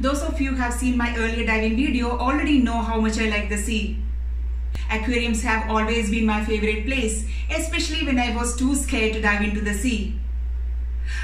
Those of you who have seen my earlier diving video already know how much I like the sea. Aquariums have always been my favorite place, especially when I was too scared to dive into the sea.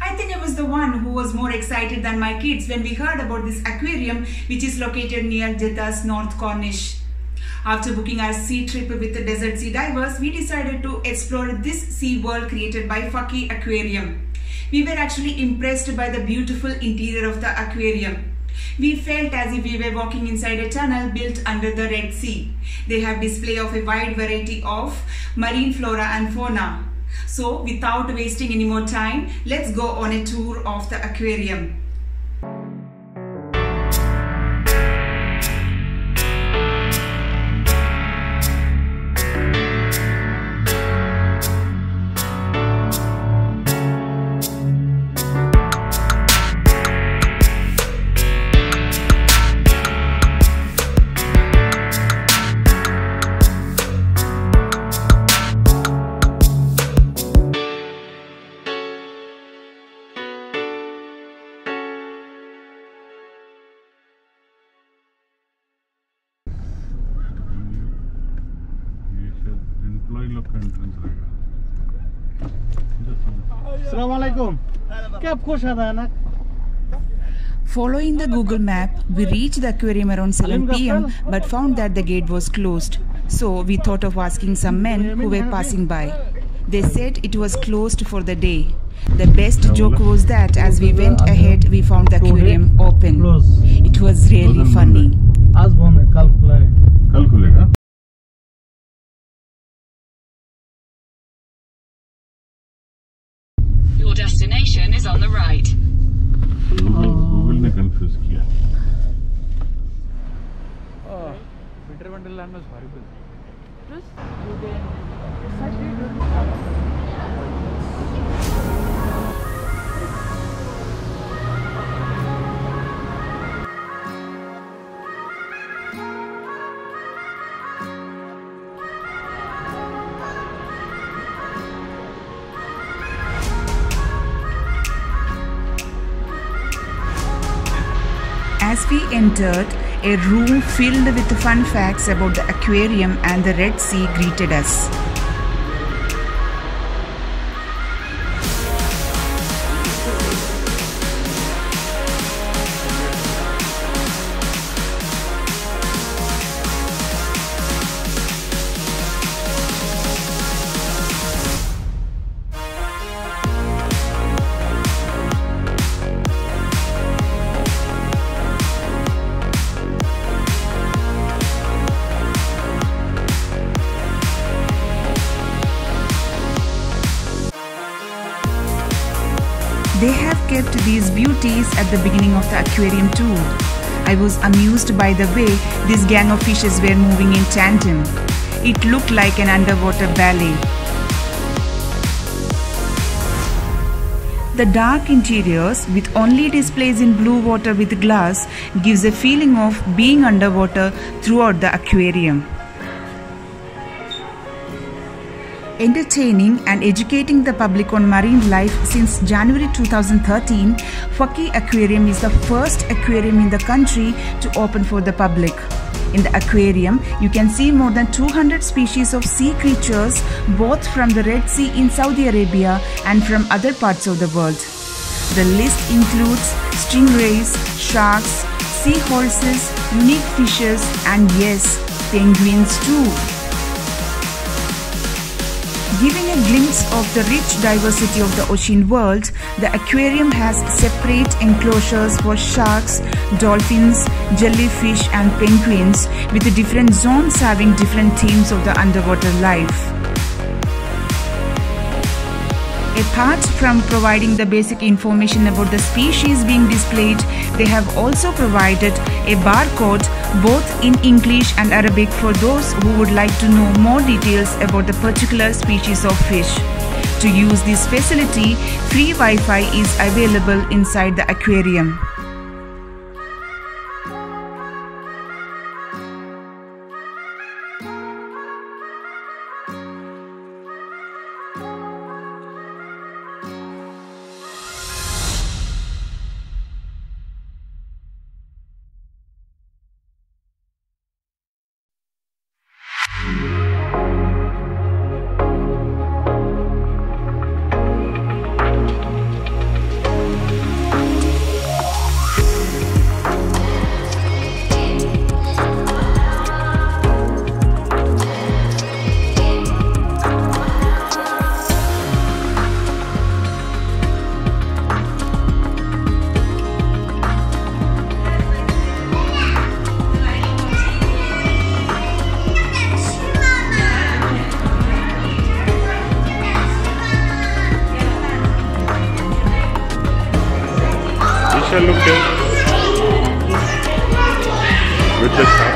I think I was the one who was more excited than my kids when we heard about this aquarium which is located near Jeddah's North Corniche. After booking our sea trip with the Desert Sea Divers, we decided to explore this sea world created by Fakieh Aquarium. We were actually impressed by the beautiful interior of the aquarium. We felt as if we were walking inside a tunnel built under the Red Sea. They have display of a wide variety of marine flora and fauna. So without wasting any more time, let's go on a tour of the aquarium. शायद employ लोग का entrance रहेगा Assalamualaikum. क्या आप खुश हैं ना Following the Google map, we reached the aquarium around 7 pm but found that the gate was closed. So we thought of asking some men who were passing by. They said it was closed for the day. The best joke was that as we went ahead, we found the aquarium open. Close. It was really funny. As we entered, a room filled with fun facts about the aquarium and the Red Sea greeted us. These beauties at the beginning of the aquarium too. I was amused by the way this gang of fishes were moving in tandem. It looked like an underwater ballet. The dark interiors with only displays in blue water with glass gives a feeling of being underwater throughout the aquarium. Entertaining and educating the public on marine life since January 2013, Fakieh Aquarium is the first aquarium in the country to open for the public. In the aquarium, you can see more than 200 species of sea creatures both from the Red Sea in Saudi Arabia and from other parts of the world. The list includes stingrays, sharks, seahorses, unique fishes, and yes, penguins too. Giving a glimpse of the rich diversity of the ocean world, the aquarium has separate enclosures for sharks, dolphins, jellyfish, and penguins, with different zones having different themes of the underwater life. Apart from providing the basic information about the species being displayed, they have also provided a barcode both in English and Arabic for those who would like to know more details about the particular species of fish. To use this facility, free Wi Fi is available inside the aquarium. shall look at With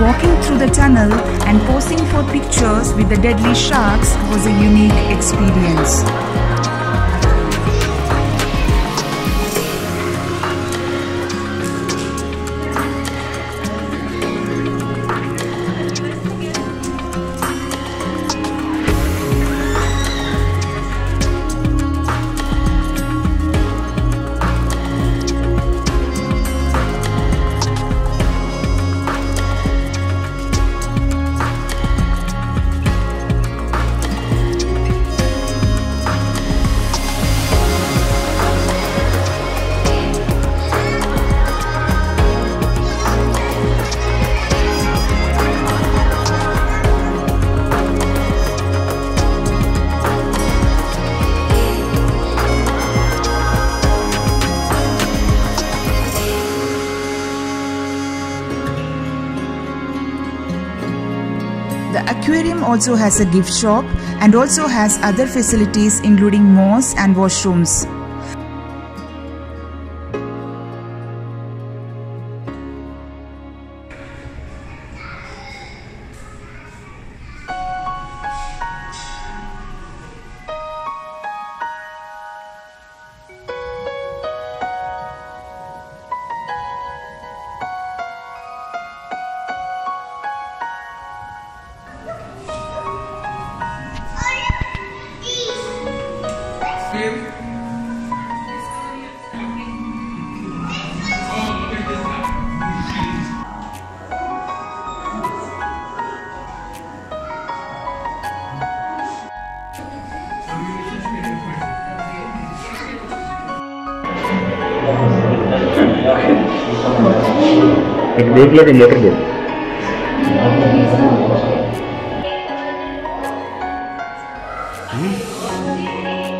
Walking through the tunnel and posing for pictures with the deadly sharks was a unique experience. Also has a gift shop and also has other facilities including malls and washrooms. vehicular and motorboat. Hmm?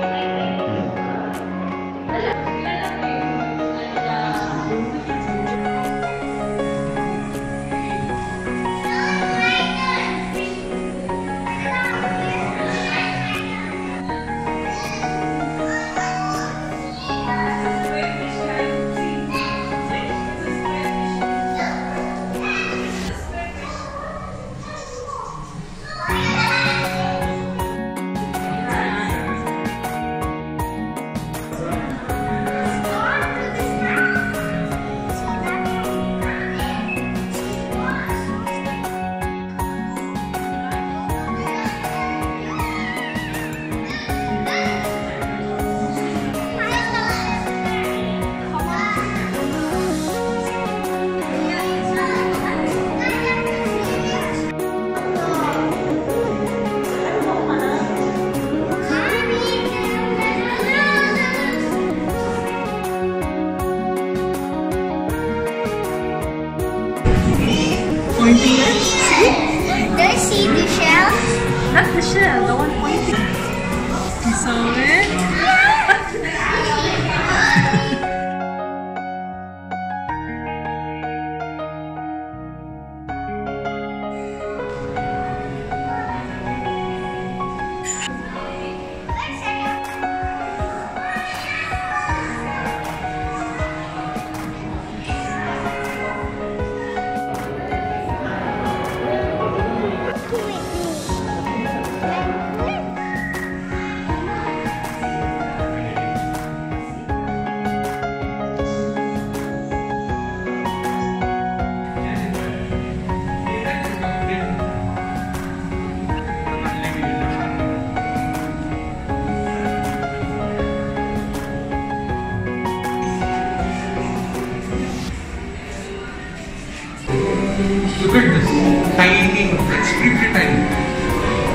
Look at this. Tiny, extremely tiny.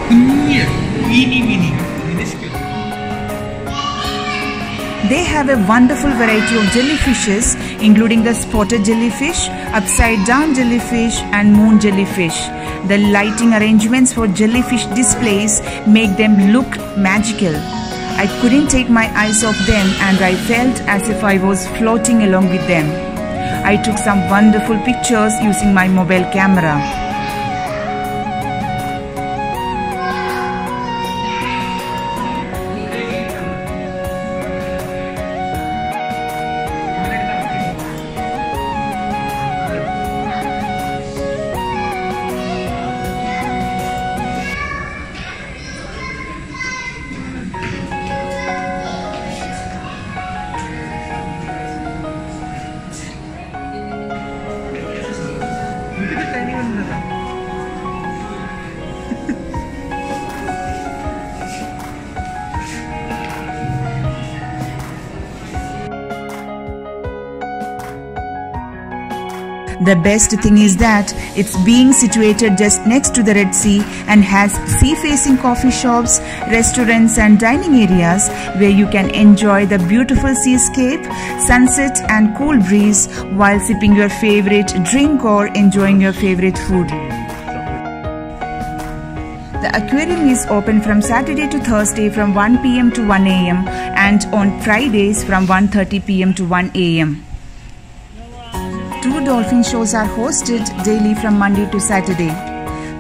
Teeny, teeny, weeny, minuscule. They have a wonderful variety of jellyfishes, including the spotted jellyfish, upside down jellyfish, and moon jellyfish. The lighting arrangements for jellyfish displays make them look magical. I couldn't take my eyes off them, and I felt as if I was floating along with them. I took some wonderful pictures using my mobile camera. うん The best thing is that it's being situated just next to the Red Sea and has sea facing coffee shops, restaurants, and dining areas where you can enjoy the beautiful seascape, sunset, and cool breeze while sipping your favorite drink or enjoying your favorite food. The aquarium is open from Saturday to Thursday from 1 pm to 1 am and on Fridays from 1:30 pm to 1 am. Dolphin shows are hosted daily from Monday to Saturday.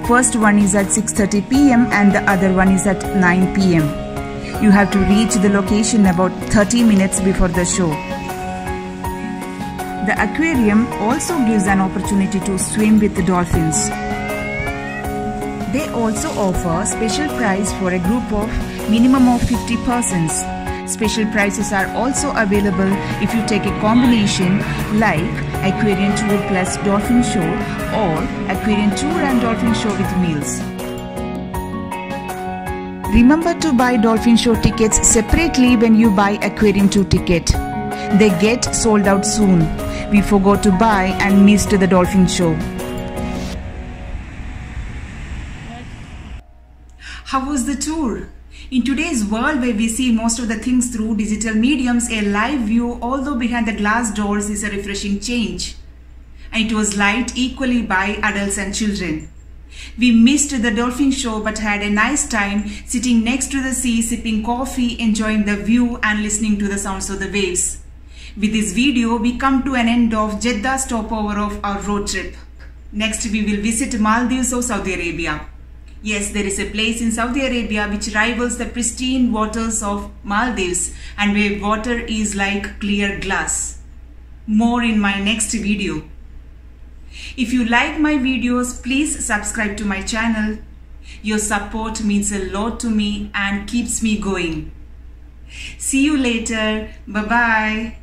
First one is at 6:30 pm and the other one is at 9 pm. You have to reach the location about 30 minutes before the show. The aquarium also gives an opportunity to swim with the dolphins. They also offer special price for a group of minimum of 50 persons. Special prices are also available if you take a combination like Aquarium Tour plus Dolphin Show or Aquarium Tour and Dolphin Show with meals. Remember to buy Dolphin Show tickets separately when you buy Aquarium 2 ticket. They get sold out soon. We forgot to buy and missed the Dolphin Show. How was the tour? In today's world where we see most of the things through digital mediums, a live view, although behind the glass doors, is a refreshing change. And it was liked equally by adults and children. We missed the dolphin show but had a nice time sitting next to the sea, sipping coffee, enjoying the view and listening to the sounds of the waves. With this video, we come to an end of Jeddah stopover of our road trip. Next, we will visit Maldives or Saudi Arabia. Yes, there is a place in Saudi Arabia which rivals the pristine waters of Maldives and where water is like clear glass. More in my next video. If you like my videos, please subscribe to my channel. Your support means a lot to me and keeps me going. See you later. Bye bye.